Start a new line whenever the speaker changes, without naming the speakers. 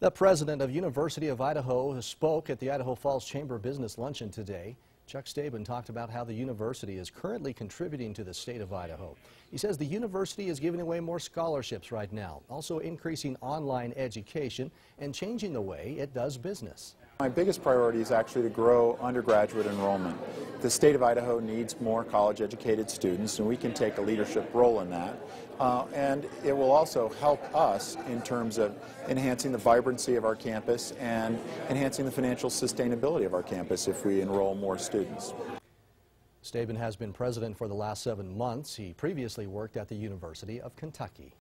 The president of University of Idaho spoke at the Idaho Falls Chamber Business Luncheon today. Chuck Staben talked about how the university is currently contributing to the state of Idaho. He says the university is giving away more scholarships right now, also increasing online education and changing the way it does business.
My biggest priority is actually to grow undergraduate enrollment. The state of Idaho needs more college-educated students, and we can take a leadership role in that. Uh, and it will also help us in terms of enhancing the vibrancy of our campus and enhancing the financial sustainability of our campus if we enroll more students.
Staben has been president for the last seven months. He previously worked at the University of Kentucky.